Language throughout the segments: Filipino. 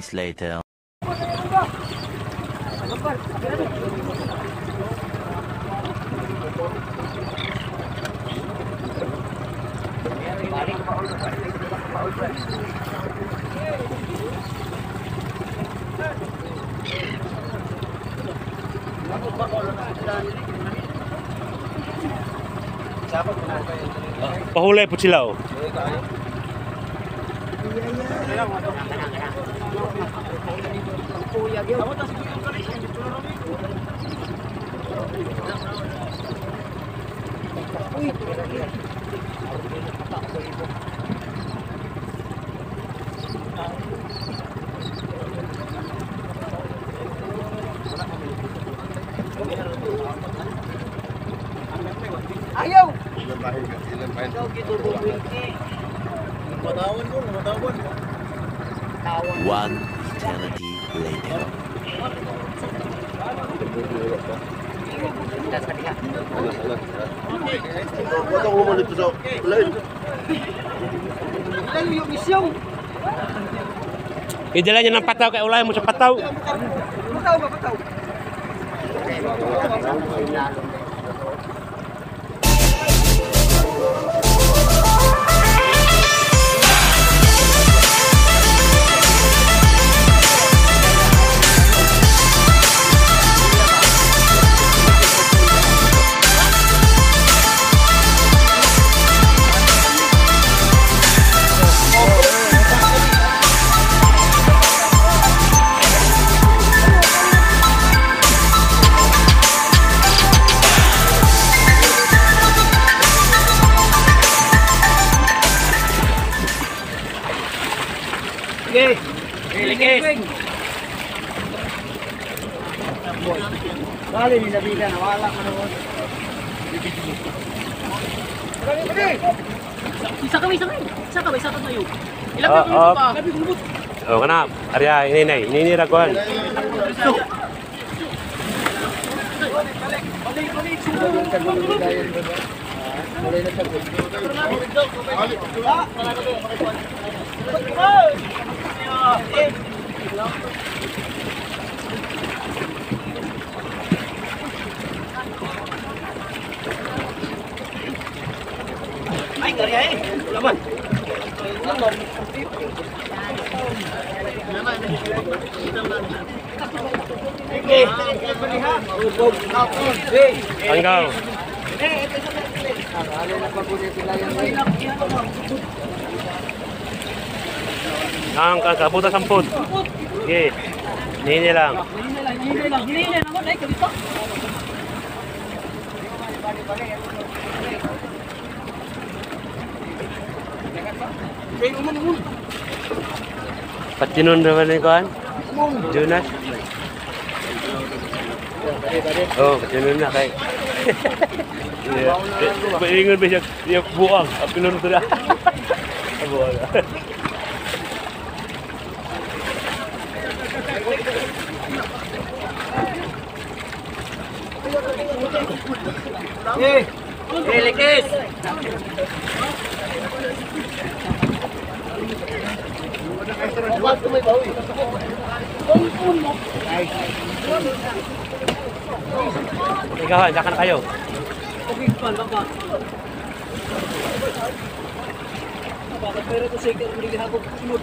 moments later. Pahulay po sila oh. ayo. Ilan bahay ka? tahun pun, lima tahun. One eternity later. Kayak ulah yang mau cepat tahu. tahu? Isa kami, isa kami. Isa kami, isa kami. Ilang Oh, oh, pa? Gabi kumut. Oh, kana. Arya ininay, ininira kuan. Ay, karya eh. Laman. Hanggaw. Ang kabuta samput. Sige. Nini lang. Hinay lang, hinay lang, hinay naman. Ay, kalito. Patinon naman ni kuan. Jonas. Oh, patinon na kay. Paingon ba siya, siya buang, apinon to na. Buang. Eh, eh, likis. Ikaw, saka na kayo. Okay, pan, baka. Bakit pero to sige, hindi ako sunod.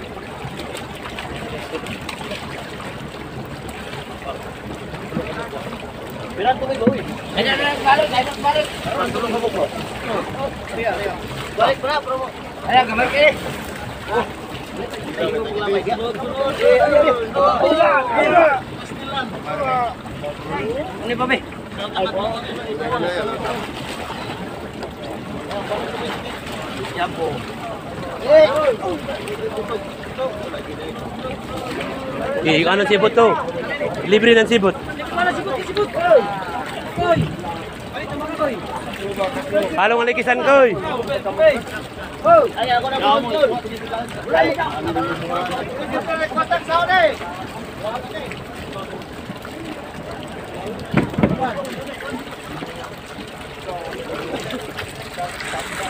balik balik. Berapa promo? Ayo Ini Pak Jampo. Eh, ano sibot to? Libre Palong alikisan ko eh.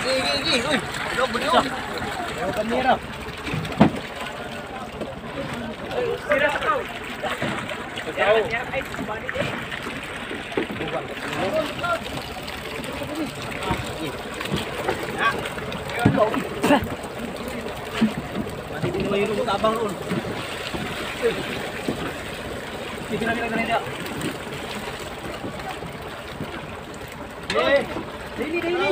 Gigi, gigi, uy. Ano ba 'yun? Ano ba 'yun? Sira sa tao. Sa tao. abang doon. Uy. Sige na nila kanina. Eh, dili dili.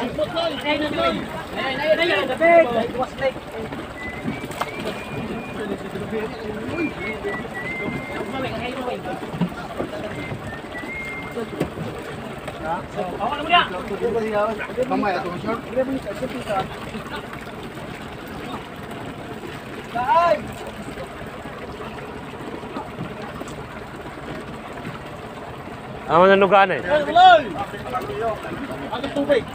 Sipot lang, dili na lang. Ay, ay, ay, ay, dabek. Ay, was like. Uy. Awak nak muda? Mama ya, tu short. Dia punya kasih kita. Ang mga nugaan eh. Ang tubig.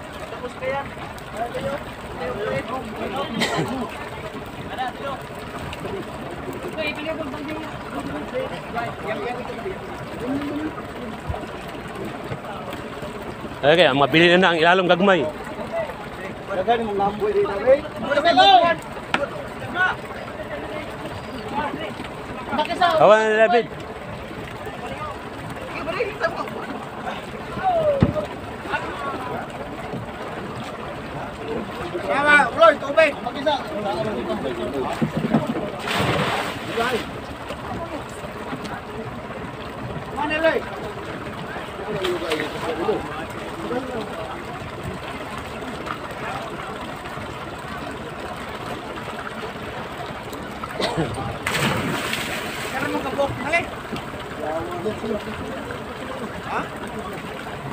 Okay, ang mabili na na ang ilalong gagmay. Dagan mong lamboy dito, eh. هو لابد Em à, rồi tụi bên, có cái giận. Đây. Con em đây. Thank you. Karon mo kabok, hali. Ha?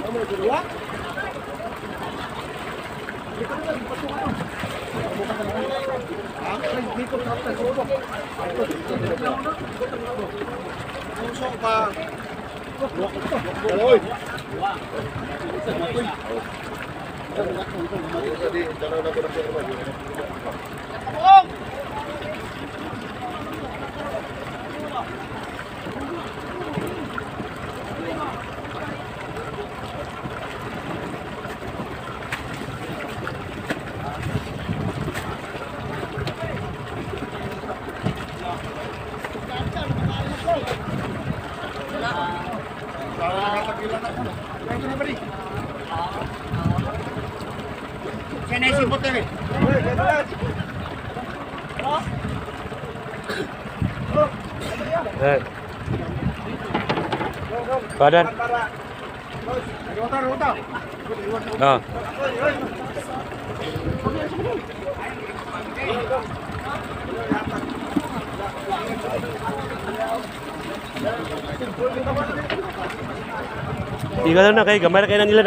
Amo dua. Dito na lang patok ano. Ha? Dito sa taas ko. Ito dito na lang. Ang sok pa. Daloy. Daloy. Eh. Badan. Nah. Tinggal na kayo, gamay na kayo ng ilan,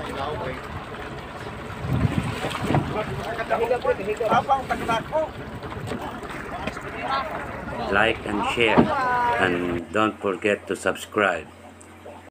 Like and share. And don't forget to subscribe.